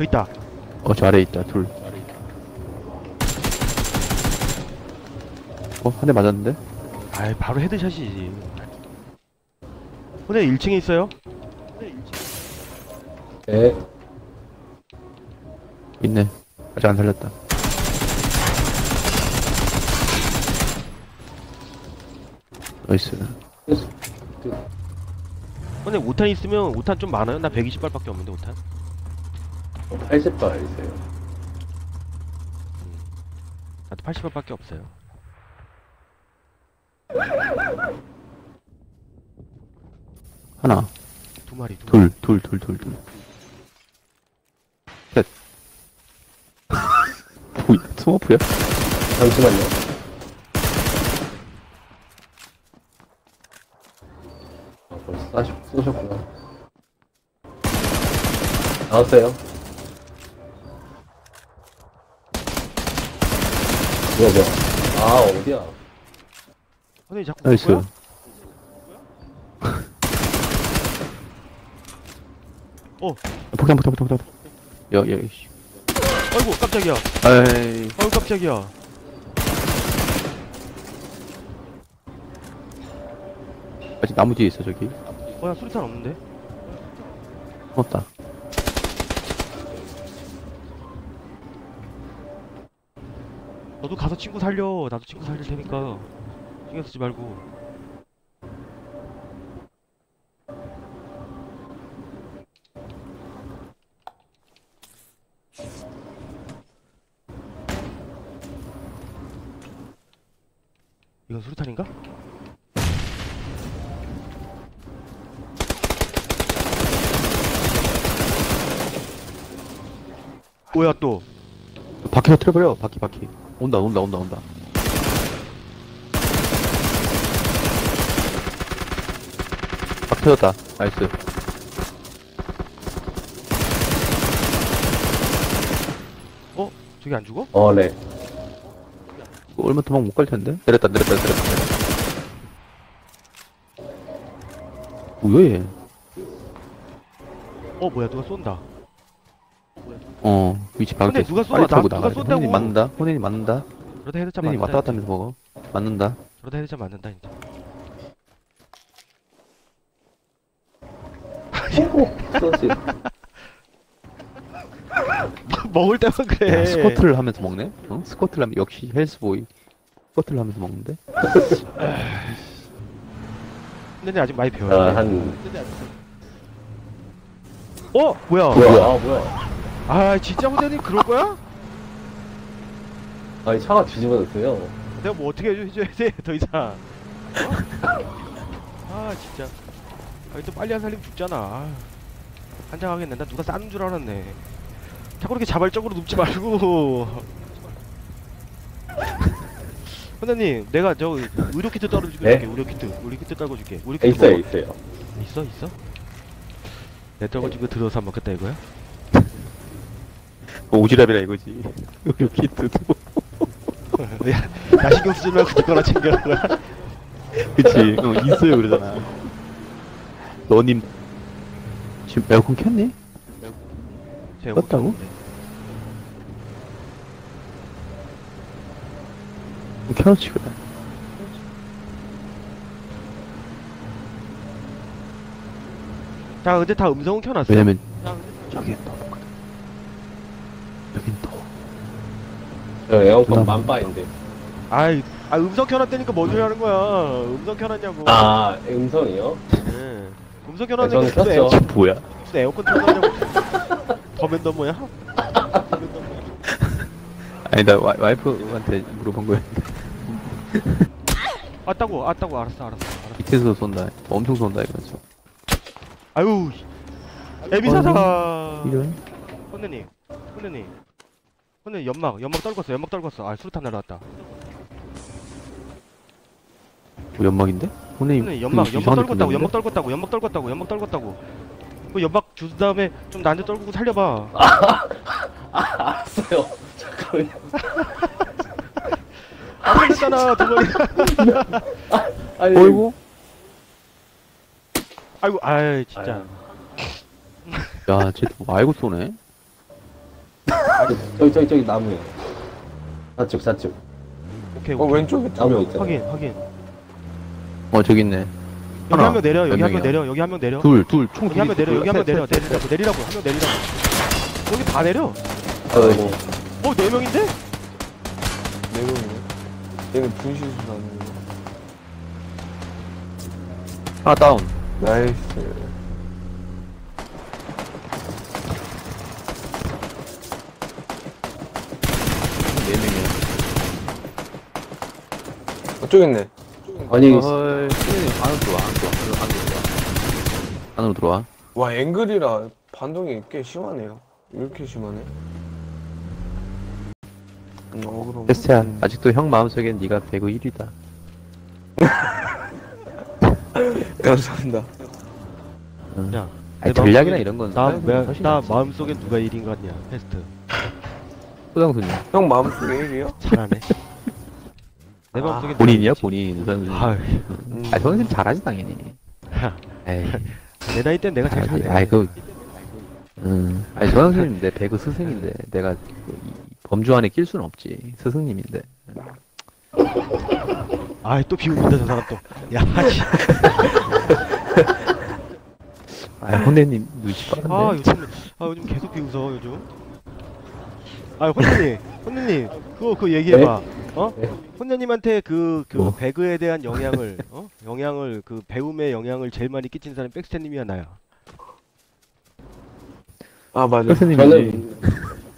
저 있다. 어, 저 아래에 있다, 둘. 어, 한 대 맞았는데? 아이, 바로 헤드샷이지. 근데 1층에 있어요? 네. 있네. 아직 안 살렸다. nice. 근데 5탄 있으면 5탄 좀 많아요? 나 120발밖에 없는데 5탄? 80발 있어요. 나도 80발밖에 없어요. 하나, 두 마리, 두 마리. 둘, 둘, 둘, 둘, 둘. 셋. 뭐, 스머프야? 잠시만요. 아, 벌써 쏘시, 쏘셨구나. 나왔어요. 뭐야, 뭐야. 아, 어디야. 선생님 자꾸 nice. 누구야? 어, 폭탄, 폭탄, 폭탄, 폭탄. 야, 야, 씨. 아이고 깜짝이야. 아이, 아이고 깜짝이야. 아직 나무 뒤에 있어, 저기. 뭐야 수리탄 없는데? 숨었다. 너도 가서 친구 살려. 나도 친구 살릴 테니까 신경 쓰지 말고. 이건 수류탄인가? 뭐야 또? 바퀴 터트려버려, 바퀴, 바퀴. 온다, 온다, 온다, 온다. 바퀴 터졌다. 나이스. 어? 저기 안 죽어? 어, 네. 이거 얼마 도망 못 갈 텐데? 내렸다, 내렸다, 내렸다. 뭐야, 얘? 어 뭐야 누가 쏜다 어, 위치 바로 근데. 누가 쏘아? 빨리 나- 타고 누가. 쏜다고? 혼인이 맞는다? 혼인이 맞는다? 그러다 헤드샷 혼인이 맞는다 왔다 갔다 하면서 먹어. 맞는다? 그러다 헤드샷 맞는다 이제. 먹을 때만 그래 야, 스쿼트를 하면서 먹네? 어? 스쿼트를 하면, 역시 헬스보이. 스쿼트를 하면서 먹는데? 근데 아직 많이 배워야 아, 돼 한, 어? 뭐야 뭐야, 아, 뭐야. 아 진짜 후대님 그럴 거야? 아니, 차가 뒤집어졌어요. 내가 뭐 어떻게 해줘, 해줘야 돼 더 이상 어? 아 진짜 아니 또 빨리 안 살리면 죽잖아 아, 한장 하겠네 나 누가 싸는 줄 알았네 자꾸 이렇게 자발적으로 눕지 말고 선생님 내가 저 의료키트 떨어주고 네? 줄게 의료키트 의료키트 떨궈줄게 의료키트 네, 있어요, 먹어. 있어요. 있어 있어? 내 떨궈준 거 들어서 안 먹겠다 이거야? 뭐 오지랖이라 이거지. 여기 키트도. 야, 나 신경 쓰지 말고 네 거나 챙겨라 그치. 어, 있어요, 그러잖아. 너님, 지금 에어컨 켰니? 제가 껐다고? 켜놓지, 그래. 자 근데 다 음성은 켜놨어 왜냐면, 저기 또 없거든. 여긴 또. 저 에어컨 나- 만빠인데. 아이 아 음성 켜놨다니까 뭔 소리 하는 거야 음성 켜놨냐고 아, 음성이요? 네. 음성 네, 켜놨는데 저는 무슨 켰죠. 에어컨, 뭐야? 무슨 에어컨 틀어놨냐고 더맨더 뭐야? 아니, 나 와, 와이프한테 물어본 거였는데. 아따고 아따고 알았어 알았어 알았어 밑에서 쏜다. 엄청 쏜다, 이거 죠. 아유 에비사사 이런? 선생님 선생님 선생님 연막 연막 떨궜어 연막 떨궜어 아 수류탄 날라왔다 뭐 연막인데? 선생님, 선생님 연막 그 연막 떨궜다고 연막 떨궜다고 연막 떨궜다고 연막 떨궜다고 그 연막 준 다음에 좀 나한테 떨구고 살려봐 알았어요. 잠깐만요. 아 살렸잖아 두 번이 아니, 어이구? 아이고 아이 진짜 아유. 야, 쟤뭐 알고 쏘네? 저기, 저기, 저기 나무에. 사쪽, 사쪽. 오케이 어 오케이 왼쪽에 나무에 있잖아. 확인 확인 어 저기 있네 여기 하나. 한 명 내려 여기 몇 한 명 명이야? 내려 여기 한 명 내려 둘둘총 여기 한 명 내려 여기 한 명 내려 내리라고 내리라고 한 명 내리라고 여기 다 내려 아이고. 어 네 명인데? 네 명이네 얘는 분실수 나는 거 하나 다운 나이스 네 명이야 저쪽에 있네. 아니, 헐 안으로 들어와 안으로 들어와 안으로 들어와. 안으로 들어와. 와 앵글이라 반동이 꽤 심하네요. 이렇게 심하네? 음, 어 그럼 테스트야 아직도 형 마음속엔 네가 배구 1위다. 감사합니다. 야 아니 내 전략이나 마음속에- 이런 건 나, 훨씬 나, 훨씬 나. 마음속에 누가 1인 것 같냐 테스트. 소장순이 형 마음속에 1이요? 잘하네 내 아, 마음속에 본인이야 본인 소장순이 아유. 음. 아 소장순 잘하지 당연히. 에이. 내 나이 땐 내가 제일 잘해. 아이 그 음, 아니 소장순님 내 배구 스승인데 내가 그 이 범주 안에 낄 수는 없지. 스승님인데. 아이 또 비웃는다 저 사람 또 야 씨. 아 혼내님 눈치 빠른데? 아 요즘 아 요즘 계속 비웃어 요즘. 아 혼내님 혼내님. 그거 그 얘기해봐 어 네? 혼내님한테 그 그 뭐? 배그에 대한 영향을 어 영향을 그 배움의 영향을 제일 많이 끼친 사람이 백스테님이야 나야 아 맞아 저는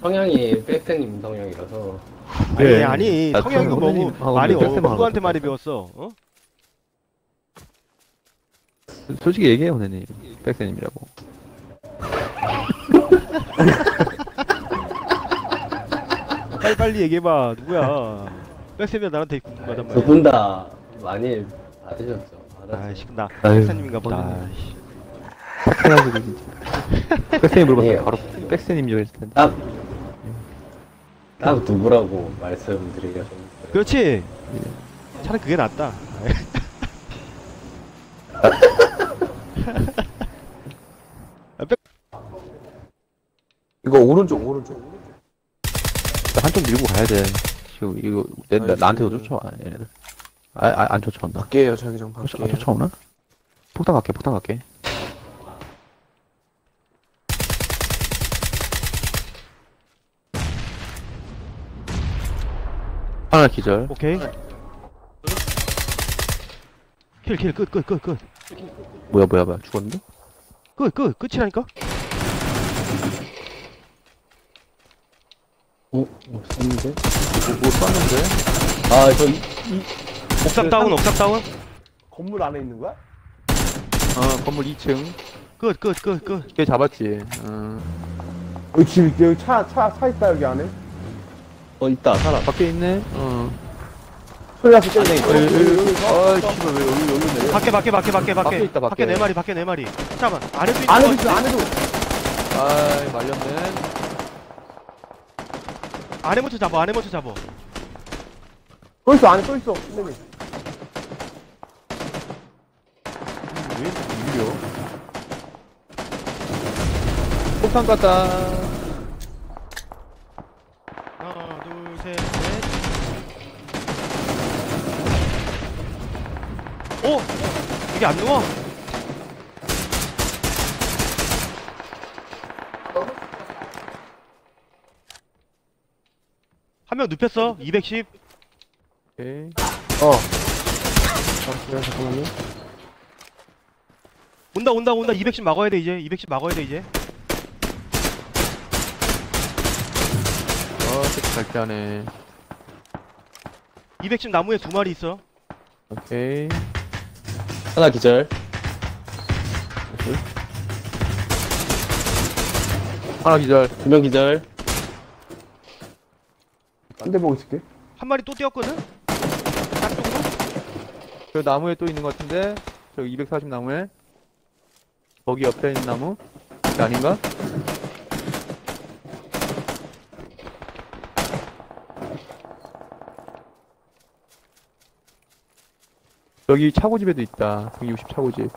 성향이 백스님 성향이라서. 아니 그래. 아니 나 성향이 그럼 뭐고 혼내님하고 많이 어, 백스테님하고 누구한테. 많이 배웠어 어 솔직히 얘기해 혼내님 백세님이라고 빨리 빨리 얘기해봐 누구야 백스테님이 나한테 궁금하단 두 말이야 분다 많이 받으셨죠. 아이씨 나 아유, 백스테님인가 보다 뻔하네. 아이씨. 착해가지고 진짜 때 예. 바로 백세님이라고 했을 텐데 딱, 딱 누구라고 말씀드리기가 좀. 그렇지 차라리 그게 낫다 이거 오른쪽 오른쪽 한쪽 밀고 가야 돼 지금 이거 내, 나. 나한테도 쫓아와 얘네들. 아, 아, 안 쫓아온다. 밖에요 자기장 안 밖에 쫓아오나? 폭탄 갈게 폭탄 갈게. 하나 기절. 오케이. kill kill 끝 끝 끝 끝. 뭐야 뭐야 뭐야. 죽었는데? 끝, 끝, 끝이라니까? 어? 없었는데? 뭐, 뭐 쐈는데? 아, 저, 이, 이, 옥상 다운, 옥상 다운? 건물 안에 있는 거야? 어 건물 2층 끝, 끝, 끝, 끝. 걔 잡았지 어. 여기 집 여기 차 차 차 있다 여기 안에 어, 있다, 사람. 밖에 있네 어 소리 났을 때 안에 있어. 여기, 여기, 여기, 아 씨발 왜 여기 여기 내려 밖에, 밖에, 밖에, 밖에, 밖에. 밖에 있다, 밖에. 네 마리, 밖에 네 마리. 잠깐만, 안에도 있는 안에도 거 있어 같은데? 안에도 아이 말렸네 안에 먼저 잡아, 안에 먼저 잡아. 또 있어 안에 또 있어 선생님 왜 밀려 폭탄 갔다 하나, 둘, 셋, 넷. 오! 이게 안 누워? 명 눕혔어, 210. 오케이 어 잠시만 잠깐만요 온다, 온다, 온다. 210 막아야 돼, 이제. 210 막아야 돼, 이제. 어 새끼 갈게 하네 210 나무에 두 마리 있어. 오케이 하나 기절. 하나 기절 두 명 기절. 딴데 보고 있을게. 한 마리 또 뛰었거든? 저 나무에 또 있는 것 같은데? 저기 240 나무에? 거기 옆에 있는 나무? 이게 아닌가? 여기 차고집에도 있다. 160 차고집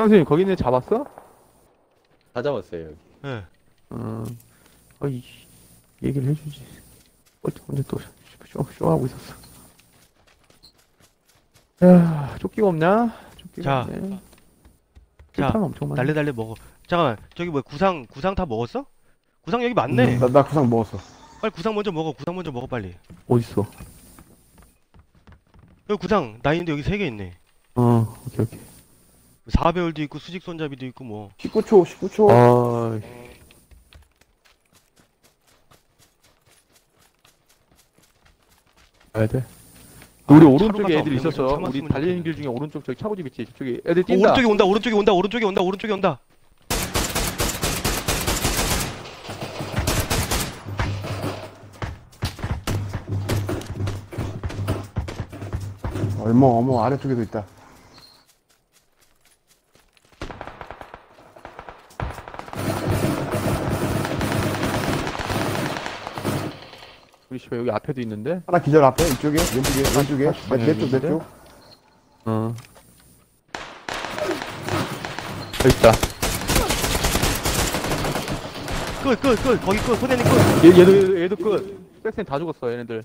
선생님 거기 있는 애 잡았어? 다 잡았어요 여기 예. 어, 어이, 얘기를 해주지. 어, 언제 또 쇼, 쇼하고 있었어. 야, 조끼가 없냐? 조끼가 자, 없네. 자, 실탄 엄청 많네. 달래 달래 먹어. 잠깐만 저기 뭐 구상 구상 다 먹었어? 구상 여기 많네. 나, 나 구상 먹었어. 빨리 구상 먼저 먹어. 구상 먼저 먹어 빨리. 어딨어? 여기 구상 나 있는데 여기 세 개 있네. 어, 오케이, 오케이. 사배율도 있고 수직 손잡이도 있고 뭐. 19초, 19초. 아, 가야 돼. 아, 우리 차로 오른쪽에 가서 애들 없는 있었어. 우리 참았으면 달리는 길. 중에 오른쪽 저기 차고집 있지. 저쪽에 애들 어, 뛴다. 오른쪽에 온다. 오른쪽에 온다. 오른쪽에 온다. 오른쪽에 온다. 어머, 어머, 아래쪽에도 있다. 집 여기 앞에도 있는데. 하나 기절 앞에, 이쪽에, 왼쪽에, 왼쪽에. 아, 내, 내 쪽, 내 있는데? 쪽. 어. 여기 있다. 끝 끝 끝 거기 끝. 손에는 끝. 얘, 얘도 얘도, 얘도 끝. 백센 다 죽었어 얘네들.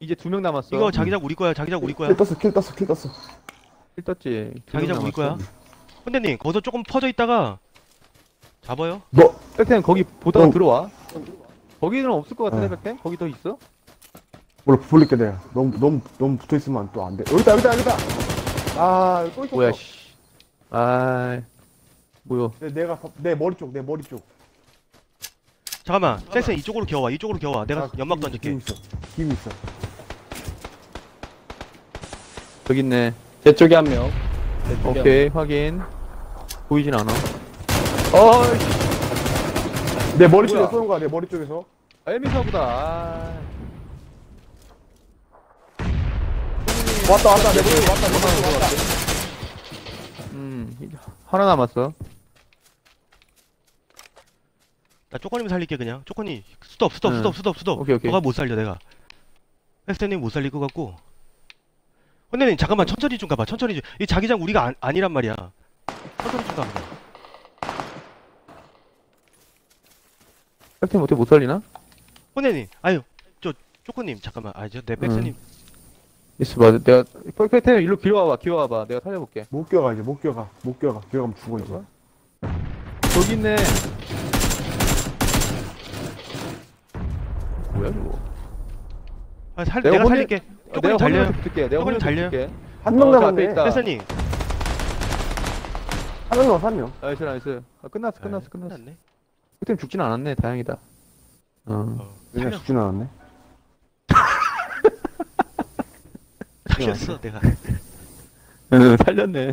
이제 두 명 남았어. 이거 자기장 우리 거야. 자기장 우리 거야. kill 떴어, kill 떴어, kill 떴어. kill 떴지. 자기장 우리 거야. 혼대님 거기서 조금 퍼져 있다가 잡아요. 너, 백센 거기 보다가 어. 들어와. 거기는 없을 것 같은데 어. 백센? 거기 더 있어? 몰라, 부풀릴게, 내가. 너무, 너무, 너무 붙어 있으면 또 안 돼. 여기다, 여기다, 여기다! 아, 여기 또 있어. 뭐야 씨. 아. 뭐야? 내, 내가, 내 머리 쪽, 내 머리 쪽. 잠깐만. 잭슨 이쪽으로 기어와. 이쪽으로 기어와. 내가 아, 연막 기름, 던질게. 기름 있어. 기름 있어. 저기 있네. 제 쪽에 한 명 제 쪽에 오케이 확인. 보이진 않아. 어이씨. 내 머리? 쪽에 쏘는 거야, 내 머리 쪽에서. 엘미사보다. 아. 왔다, 왔다, 내 머리 왔다, 내 머리 왔다. 음. 이제 하나 남았어. 나 쪼커님 살릴게 그냥. 쪼커님 스톱 스톱 응. 스톱 스톱 스톱. 오케이 오케이. 너가 못 살려 내가. 엑스테님 못 살릴 것 같고. 혼대님 잠깐만 천천히 좀 가봐. 천천히 좀. 이 자기장 우리가 아, 아니란 말이야. 천천히 좀 가. 그냥. 백센 어떻게 못 살리나? 혼대님 아유 저 쪼커님 잠깐만. 아저내 백스님. 있어 봐. 내가 백센 일로 기어와봐. 기어와봐. 내가 살려볼게. 못 끼어가, 이제, 못 끼어가. 못 끼어가. 끼어가면 죽어, 이제. 저기 있네. 뭐야 이거? 아, 살, 내가 내가, 혼내- 살릴게. 내가 쪼커님 달려요. 혼자서 붙을게. 내가 조금 혼자서 달려요. 붙을게. 한 명 어, 저 남았네. 있다. 백스님. 한명 남았어, 한 명. 나이스 나이스. 아, 끝났어 끝났어 끝났어. 끝났네. 그땐 죽진 않았네. 다행이다. 어. 어. 그냥 살려, 죽진 않았네. 살렸어 내가. 응, 살렸네.